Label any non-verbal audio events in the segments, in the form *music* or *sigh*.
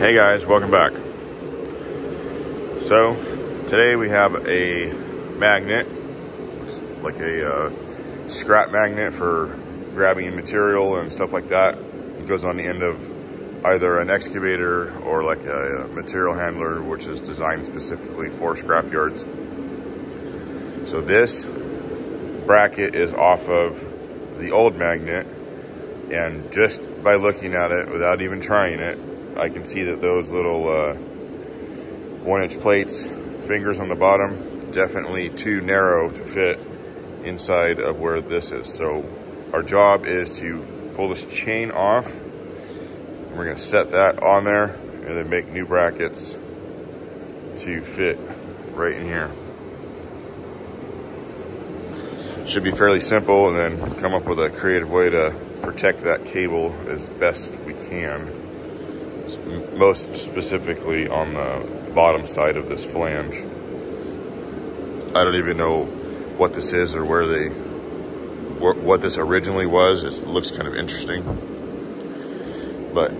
Hey guys, welcome back. So, today we have a magnet, like a uh, scrap magnet for grabbing material and stuff like that. It goes on the end of either an excavator or like a, material handler, which is designed specifically for scrap yards. So this bracket is off of the old magnet and just by looking at it without even trying it, I can see that those little uh, one inch plates, fingers on the bottom, definitely too narrow to fit inside of where this is. So our job is to pull this chain off. We're gonna set that on there and then make new brackets to fit right in here. Should be fairly simple and then come up with a creative way to protect that cable as best we can most specifically on the bottom side of this flange. I don't even know what this is or where they, what this originally was. It looks kind of interesting. But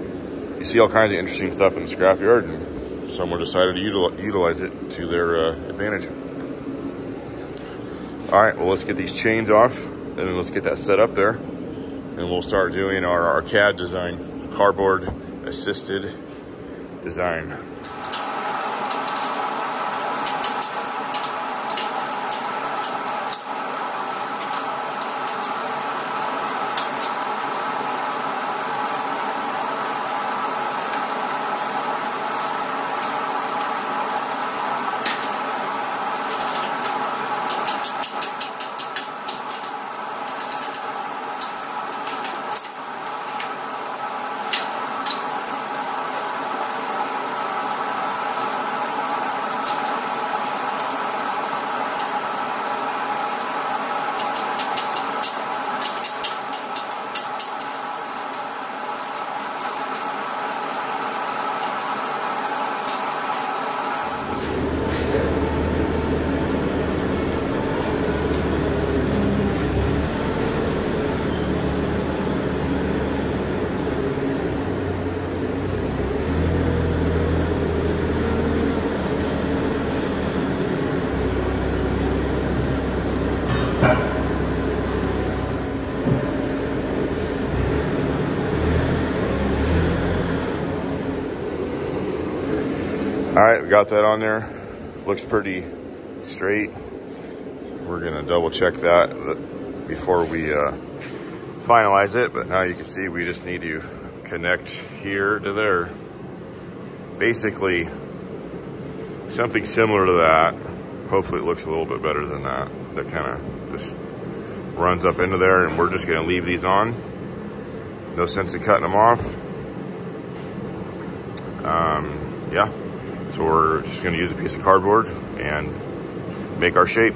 you see all kinds of interesting stuff in the scrapyard, and someone decided to utilize it to their uh, advantage. All right, well, let's get these chains off, and then let's get that set up there, and we'll start doing our, our CAD design, cardboard assisted design. All right, we got that on there. Looks pretty straight. We're gonna double check that before we uh, finalize it, but now you can see we just need to connect here to there. Basically, something similar to that. Hopefully it looks a little bit better than that. That kind of just runs up into there and we're just gonna leave these on. No sense in cutting them off. Um, yeah. So we're just going to use a piece of cardboard and make our shape.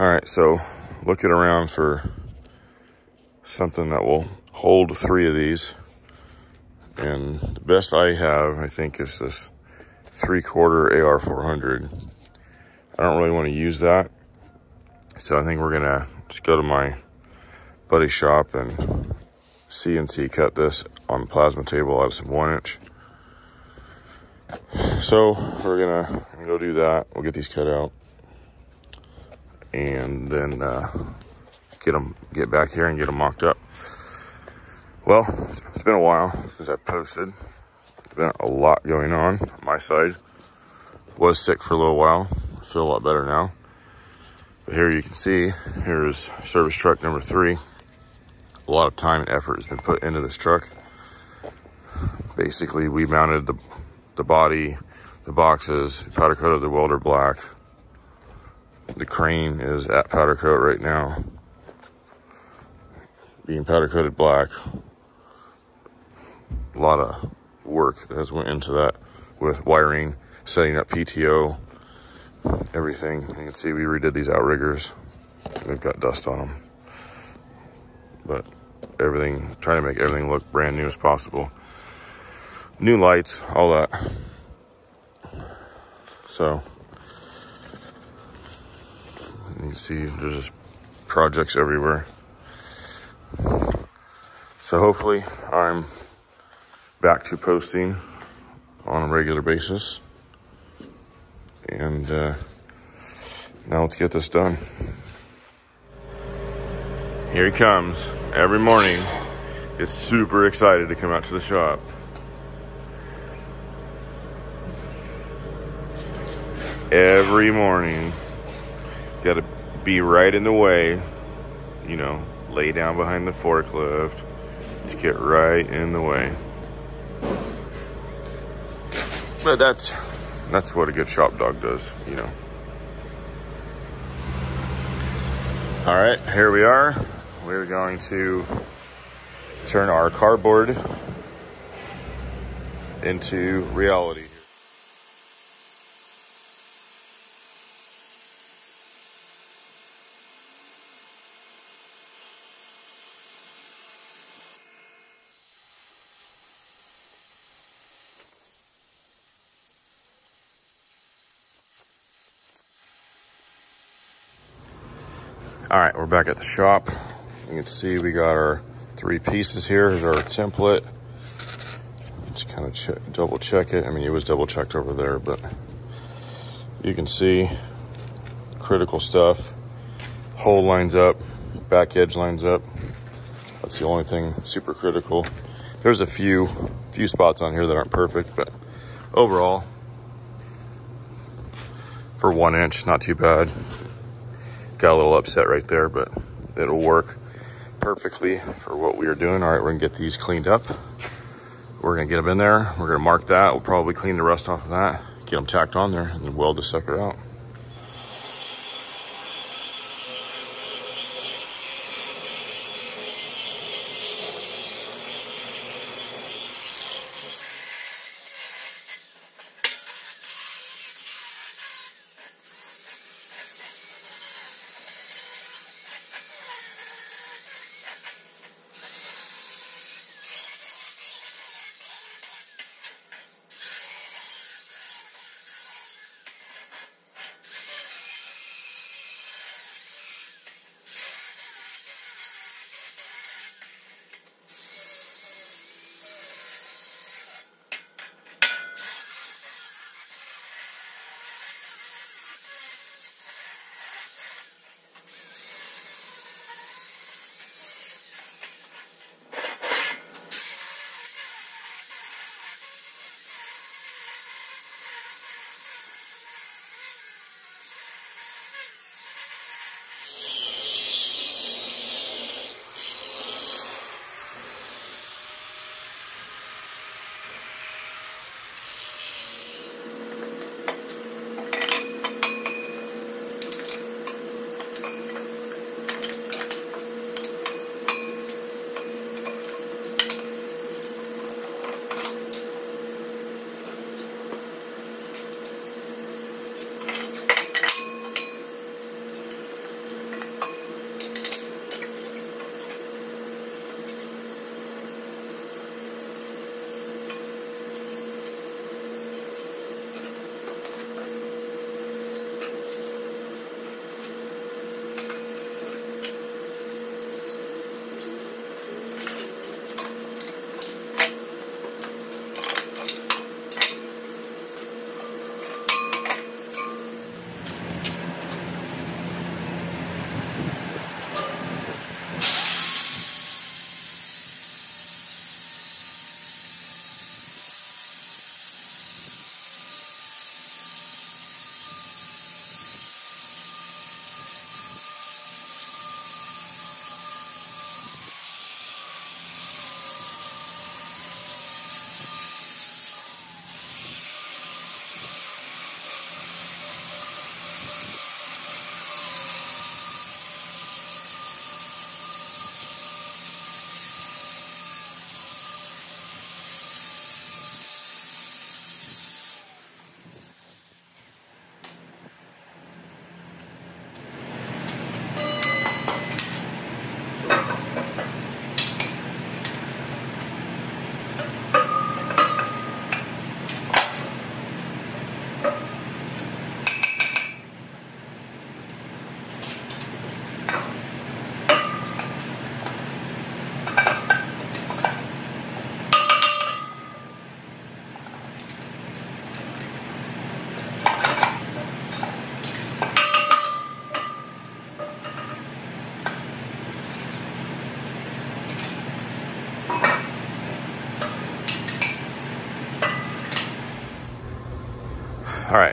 All right, so looking around for something that will hold three of these. And the best I have, I think, is this three quarter AR400. I don't really want to use that. So I think we're gonna just go to my buddy shop and CNC cut this on plasma table out of some one inch. So we're gonna go do that. We'll get these cut out and then uh, get them, get back here and get them mocked up. Well, it's been a while since I've posted. There's been a lot going on, my side. Was sick for a little while. I feel a lot better now. But here you can see, here's service truck number three. A lot of time and effort has been put into this truck. Basically, we mounted the, the body, the boxes, powder coated the welder black. The crane is at powder coat right now. Being powder coated black. A lot of work has went into that with wiring, setting up PTO, everything. You can see we redid these outriggers. They've got dust on them. But everything, trying to make everything look brand new as possible. New lights, all that. So, you can see there's just projects everywhere. So hopefully I'm back to posting on a regular basis. And uh, now let's get this done. Here he comes every morning. Is super excited to come out to the shop. Every morning, got to be right in the way, you know, lay down behind the forklift, just get right in the way. But that's that's what a good shop dog does, you know. All right, here we are. We're going to turn our cardboard into reality. All right, we're back at the shop. You can see we got our three pieces here. Here's our template. Just kind of check, double check it. I mean, it was double checked over there, but you can see critical stuff. Hole lines up, back edge lines up. That's the only thing super critical. There's a few few spots on here that aren't perfect, but overall, for one inch, not too bad got a little upset right there, but it'll work perfectly for what we are doing. All right, we're gonna get these cleaned up. We're gonna get them in there. We're gonna mark that. We'll probably clean the rust off of that, get them tacked on there, and then weld the sucker out.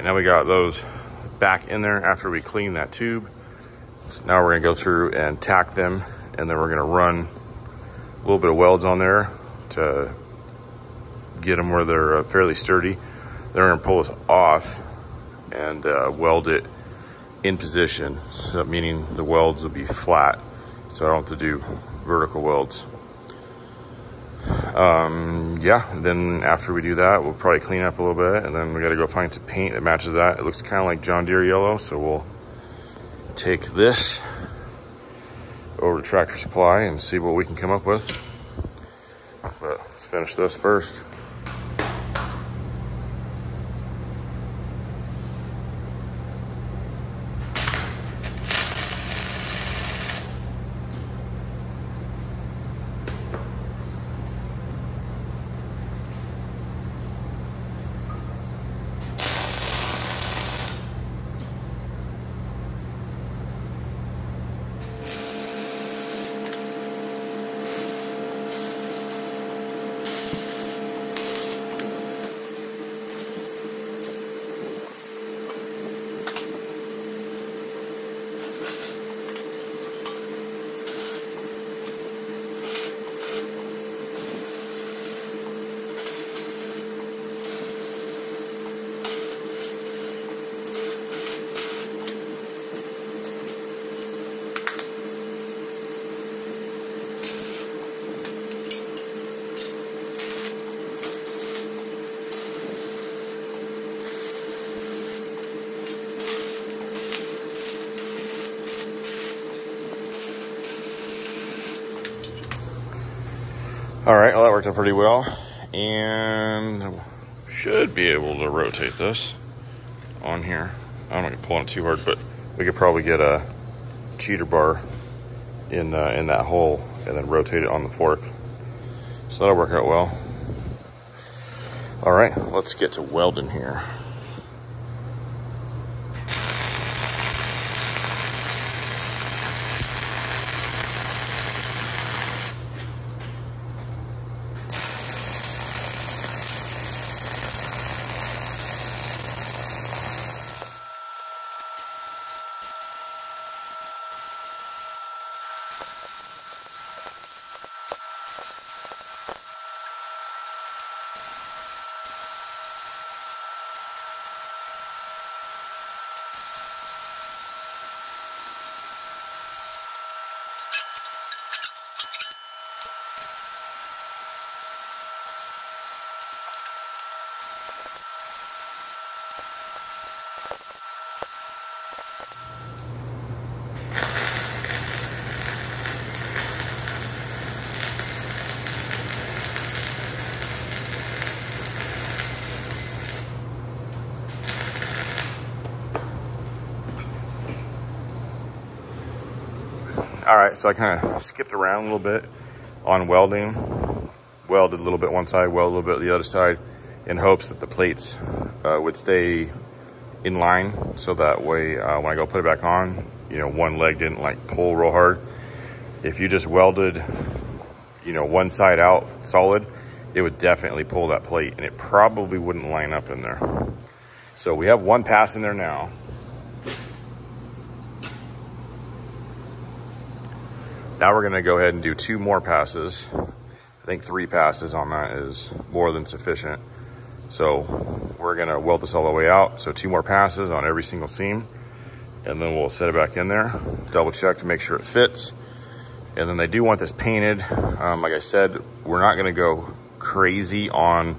Now we got those back in there after we clean that tube. So now we're gonna go through and tack them and then we're gonna run a little bit of welds on there to get them where they're uh, fairly sturdy. Then we're gonna pull this off and uh, weld it in position, so meaning the welds will be flat, so I don't have to do vertical welds. Um, yeah, then after we do that, we'll probably clean up a little bit, and then we got to go find some paint that matches that. It looks kind of like John Deere yellow, so we'll take this over to Tractor Supply and see what we can come up with. But let's finish this first. All right, well, that worked out pretty well. And should be able to rotate this on here. I'm not gonna pull on it too hard, but we could probably get a cheater bar in uh, in that hole and then rotate it on the fork. So that'll work out well. All right, let's get to welding here. All right, so I kind of skipped around a little bit on welding. Welded a little bit one side, welded a little bit the other side in hopes that the plates uh, would stay in line so that way uh, when I go put it back on, you know, one leg didn't like pull real hard. If you just welded, you know, one side out solid, it would definitely pull that plate and it probably wouldn't line up in there. So we have one pass in there now. Now we're gonna go ahead and do two more passes. I think three passes on that is more than sufficient. So we're gonna weld this all the way out. So two more passes on every single seam and then we'll set it back in there, double check to make sure it fits. And then they do want this painted. Um, like I said, we're not gonna go crazy on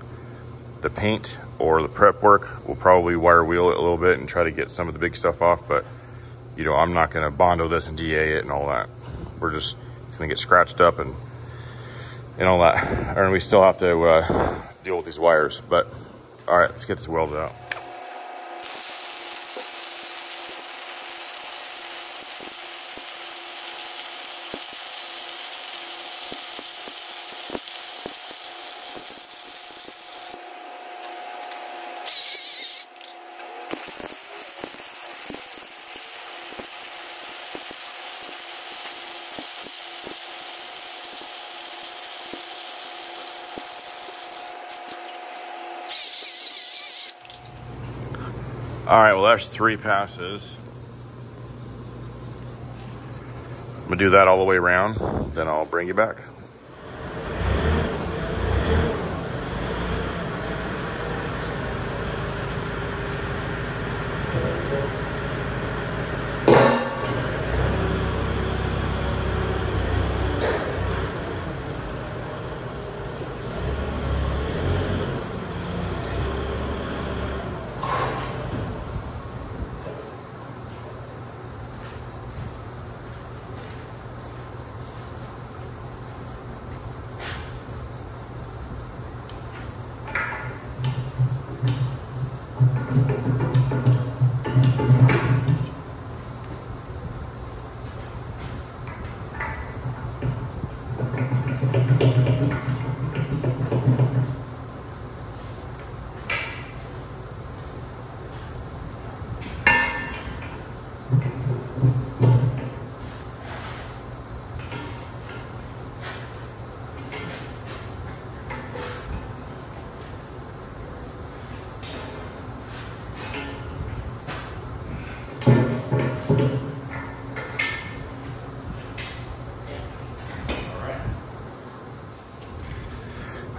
the paint or the prep work. We'll probably wire wheel it a little bit and try to get some of the big stuff off, but you know, I'm not gonna Bondo this and DA it and all that we're just gonna get scratched up and and all that. And we still have to uh, deal with these wires. But all right, let's get this welded out. All right, well, that's three passes. I'm gonna do that all the way around, then I'll bring you back.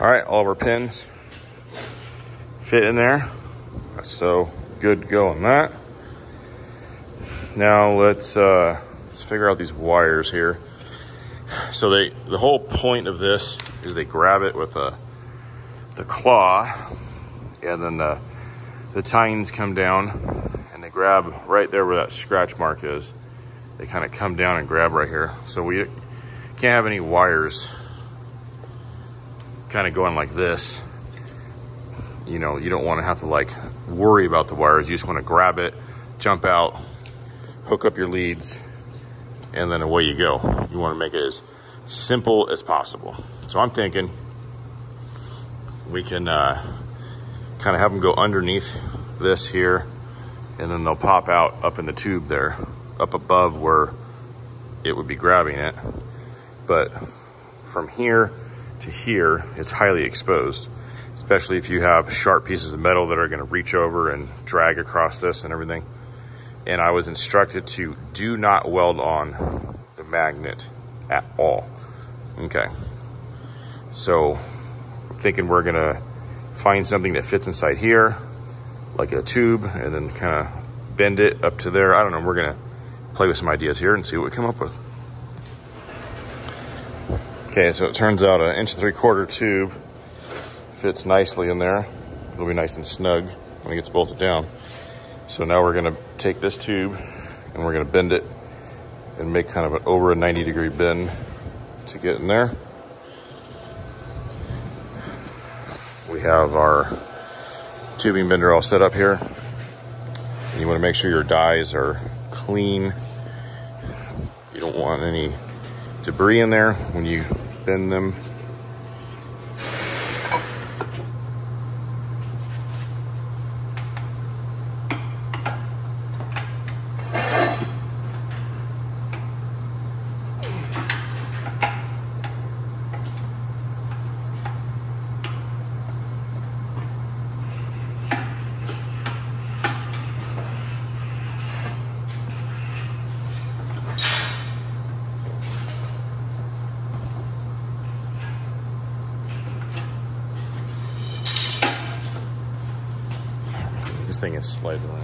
All right, all of our pins fit in there. So good to go on that. Now let's uh, let's figure out these wires here. So they the whole point of this is they grab it with a the claw, and then the the tines come down and they grab right there where that scratch mark is. They kind of come down and grab right here. So we can't have any wires kind of going like this, you know, you don't want to have to like worry about the wires. You just want to grab it, jump out, hook up your leads, and then away you go. You want to make it as simple as possible. So I'm thinking we can uh, kind of have them go underneath this here, and then they'll pop out up in the tube there, up above where it would be grabbing it. But from here to here is highly exposed, especially if you have sharp pieces of metal that are going to reach over and drag across this and everything. And I was instructed to do not weld on the magnet at all. Okay. So I'm thinking we're going to find something that fits inside here, like a tube, and then kind of bend it up to there. I don't know. We're going to play with some ideas here and see what we come up with. Okay, so it turns out an inch and three quarter tube fits nicely in there. It'll be nice and snug when it gets bolted down. So now we're gonna take this tube and we're gonna bend it and make kind of an over a 90 degree bend to get in there. We have our tubing bender all set up here. And you wanna make sure your dies are clean. You don't want any debris in there when you bend them. Um, Thing is sliding around.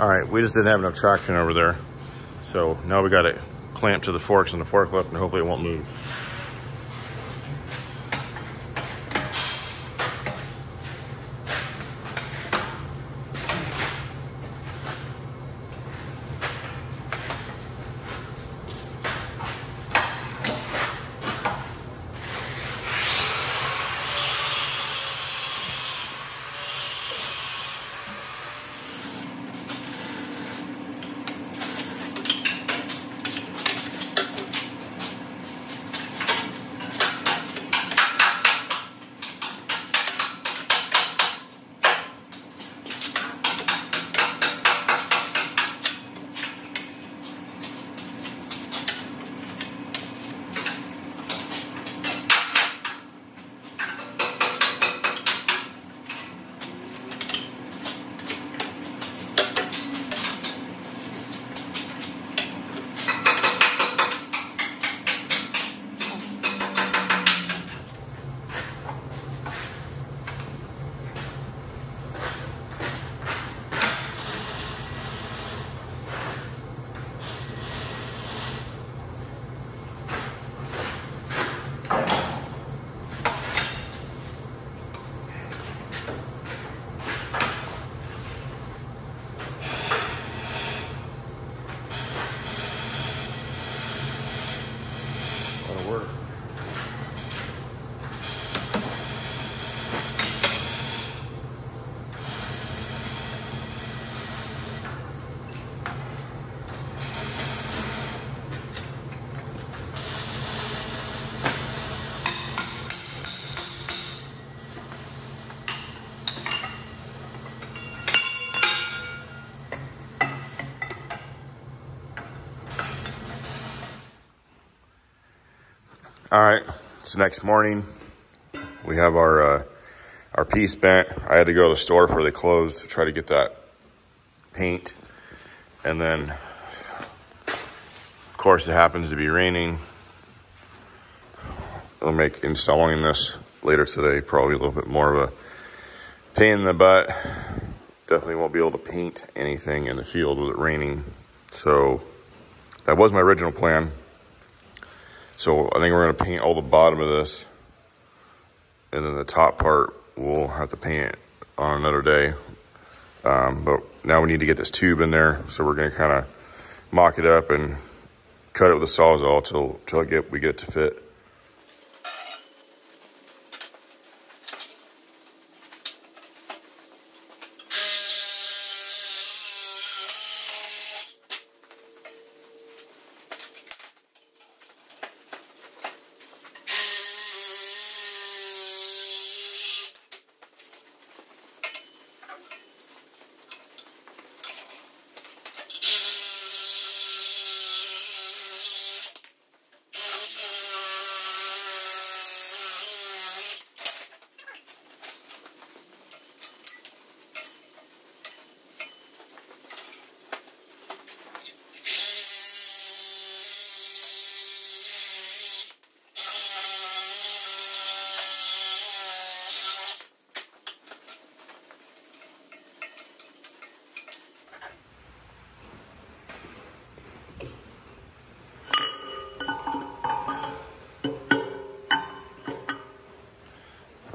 All right, we just didn't have enough traction over there. So now we got it clamped to the forks on the forklift and hopefully it won't move. All right, it's the next morning. We have our uh, our piece bent. I had to go to the store before they closed to try to get that paint, and then, of course, it happens to be raining. I'll make installing this later today probably a little bit more of a pain in the butt. Definitely won't be able to paint anything in the field with it raining. So that was my original plan. So I think we're gonna paint all the bottom of this and then the top part we'll have to paint on another day. Um, but now we need to get this tube in there. So we're gonna kind of mock it up and cut it with a sawzall till, till get, we get it to fit.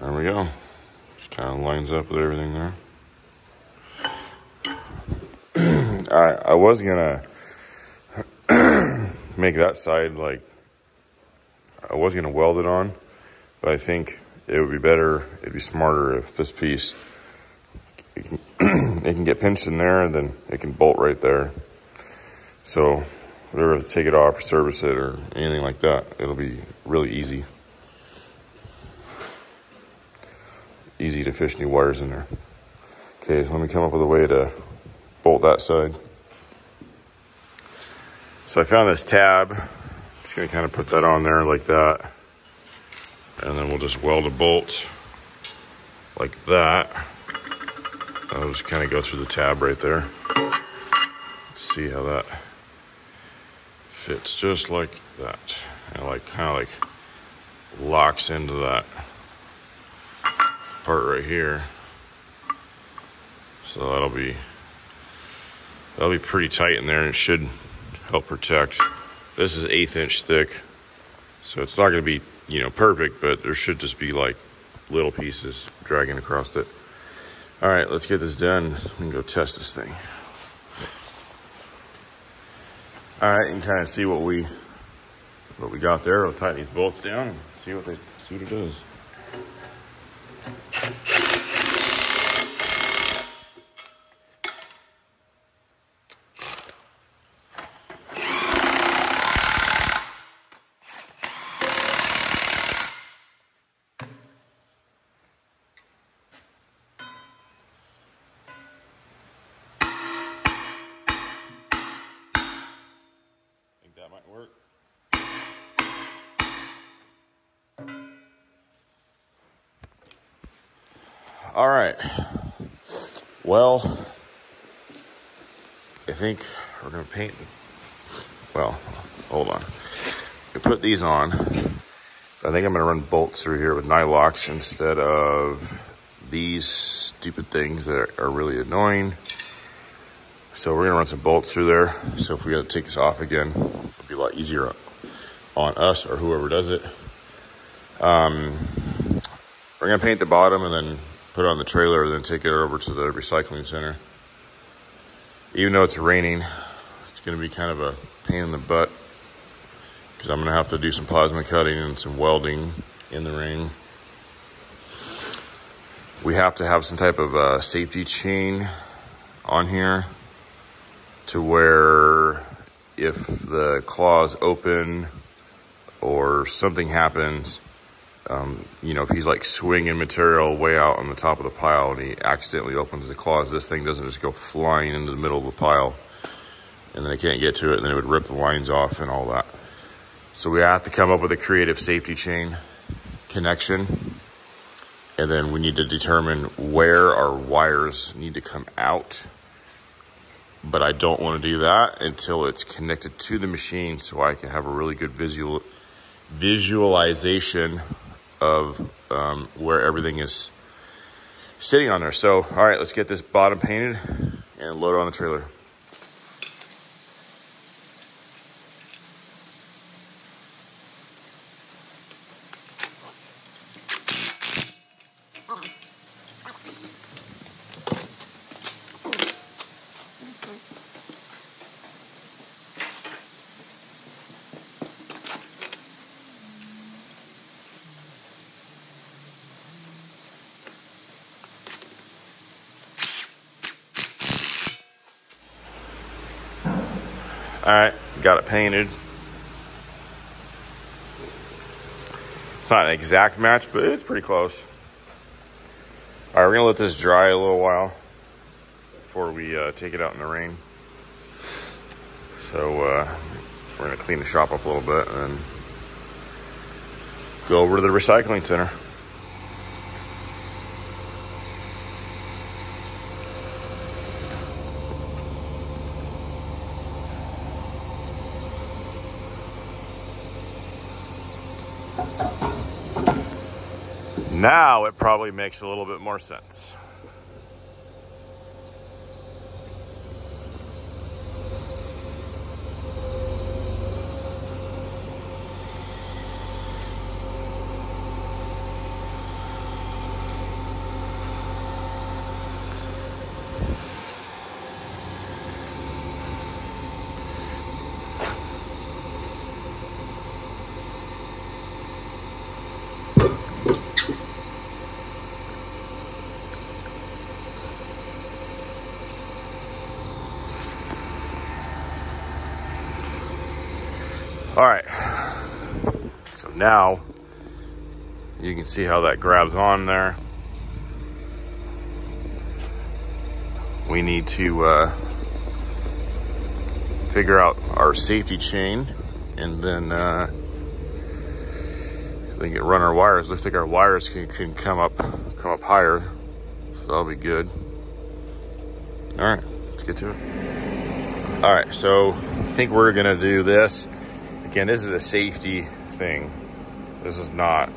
There we go. Just kind of lines up with everything there. *clears throat* I I was gonna *clears throat* make that side like I was gonna weld it on, but I think it would be better, it'd be smarter if this piece it can, *clears throat* it can get pinched in there and then it can bolt right there. So whatever to take it off or service it or anything like that, it'll be really easy. Easy to fish new wires in there. Okay, so let me come up with a way to bolt that side. So I found this tab. Just gonna kind of put that on there like that. And then we'll just weld a bolt like that. I'll just kind of go through the tab right there. See how that fits just like that. And like kind of like locks into that part right here. So that'll be that'll be pretty tight in there and it should help protect. This is eighth inch thick. So it's not gonna be, you know, perfect, but there should just be like little pieces dragging across it. All right, let's get this done. We can go test this thing. All right, and kind of see what we what we got there. We'll tighten these bolts down and see what they see what it does. All right. Well, I think we're gonna paint. Well, hold on. We put these on. I think I'm gonna run bolts through here with Nylox instead of these stupid things that are really annoying. So we're gonna run some bolts through there. So if we gotta take this off again, it'll be a lot easier on us or whoever does it. Um, we're gonna paint the bottom and then put it on the trailer, then take it over to the recycling center. Even though it's raining, it's going to be kind of a pain in the butt because I'm going to have to do some plasma cutting and some welding in the rain. We have to have some type of uh, safety chain on here to where if the claws open or something happens, um, you know, if he's like swinging material way out on the top of the pile and he accidentally opens the claws, this thing doesn't just go flying into the middle of the pile and then they can't get to it and then it would rip the lines off and all that. So we have to come up with a creative safety chain connection. And then we need to determine where our wires need to come out but I don't want to do that until it's connected to the machine so I can have a really good visual visualization of um, where everything is sitting on there. So, all right, let's get this bottom painted and load it on the trailer. All right, got it painted. It's not an exact match, but it's pretty close. All right, we're gonna let this dry a little while before we uh, take it out in the rain. So uh, we're gonna clean the shop up a little bit and go over to the recycling center. Now it probably makes a little bit more sense. All right. So now you can see how that grabs on there. We need to uh, figure out our safety chain and then uh, then get run our wires. Looks like our wires can, can come up come up higher, so that'll be good. All right, let's get to it. All right, so I think we're gonna do this again, this is a safety thing. This is not,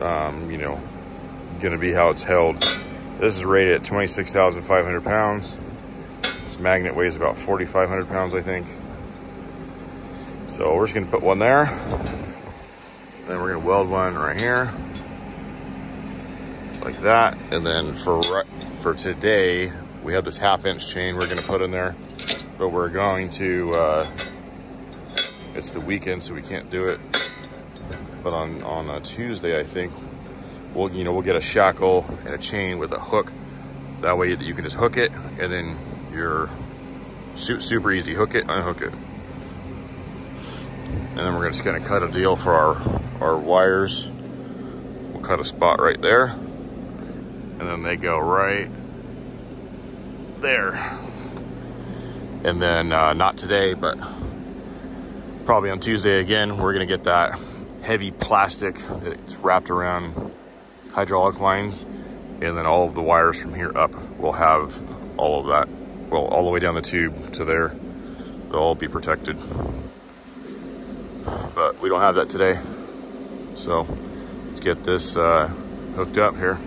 um, you know, going to be how it's held. This is rated at 26,500 pounds. This magnet weighs about 4,500 pounds, I think. So we're just going to put one there. Then we're going to weld one right here. Like that. And then for, for today, we have this half inch chain we're going to put in there. But we're going to uh, it's the weekend, so we can't do it. But on on a Tuesday, I think we'll you know we'll get a shackle and a chain with a hook. That way you can just hook it, and then you're super easy. Hook it, unhook it, and then we're just gonna cut a deal for our our wires. We'll cut a spot right there, and then they go right there. And then uh, not today, but probably on Tuesday again, we're gonna get that heavy plastic that's wrapped around hydraulic lines. And then all of the wires from here up will have all of that, well, all the way down the tube to there. They'll all be protected. But we don't have that today. So let's get this uh, hooked up here.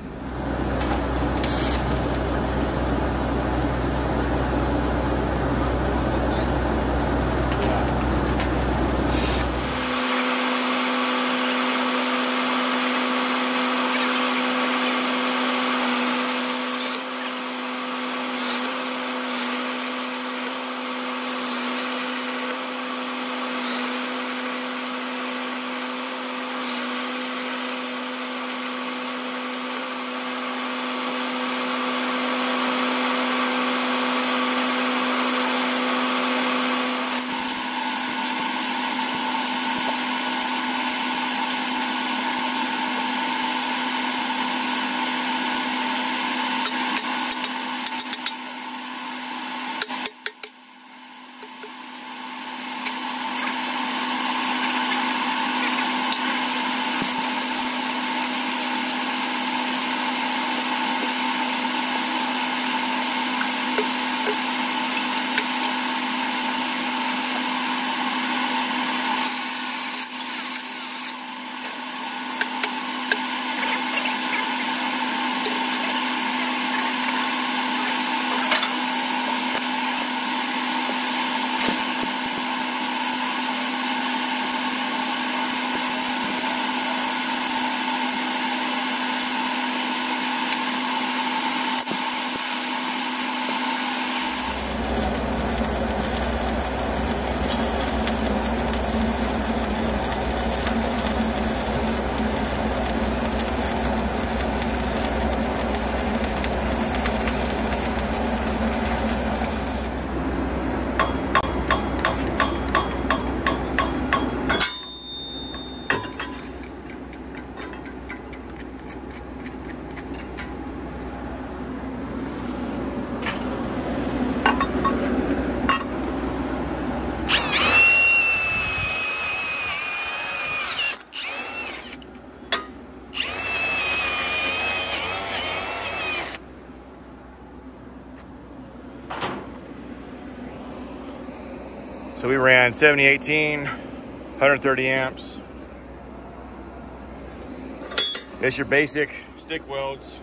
We ran 7018, 130 amps. It's your basic stick welds.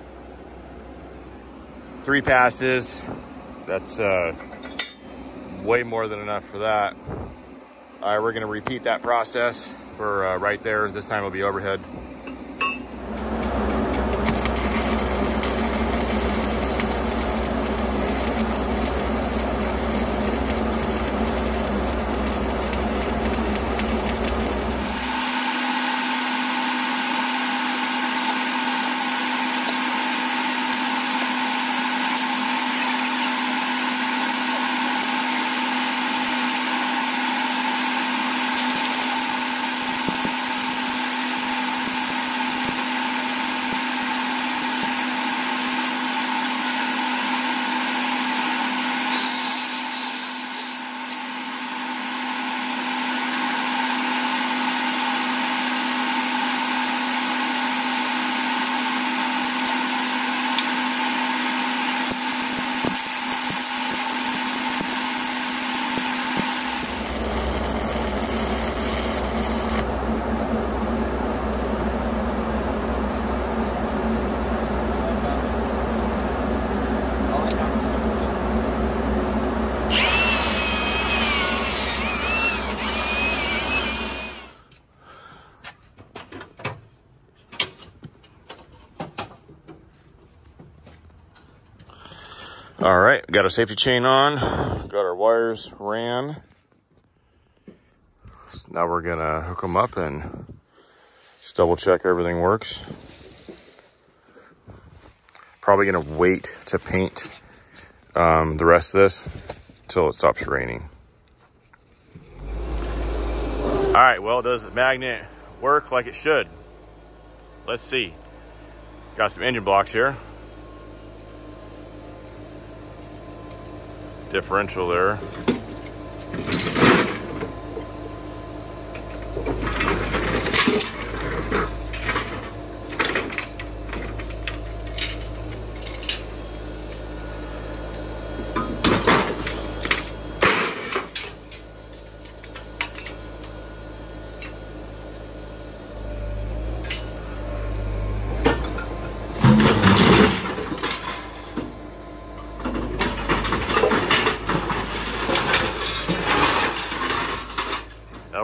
Three passes. That's uh, way more than enough for that. All right, we're gonna repeat that process for uh, right there. This time it'll be overhead. All right, got our safety chain on, got our wires ran. So now we're gonna hook them up and just double check everything works. Probably gonna wait to paint um, the rest of this until it stops raining. All right, well, does the magnet work like it should? Let's see. Got some engine blocks here. Differential there.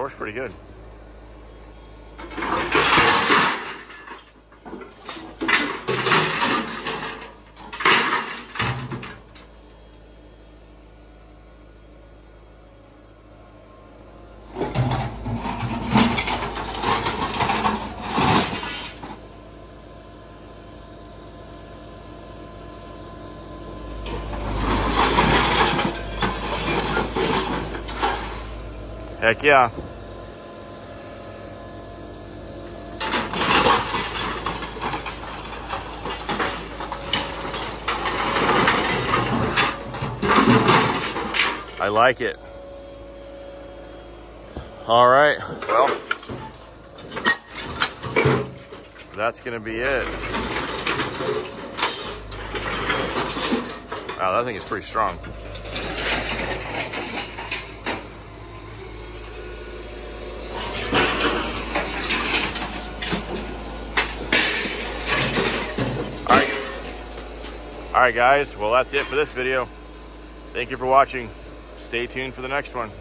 works pretty good. Heck yeah. I like it. All right, well, that's gonna be it. Wow, that thing is pretty strong. Right, guys. Well, that's it for this video. Thank you for watching. Stay tuned for the next one.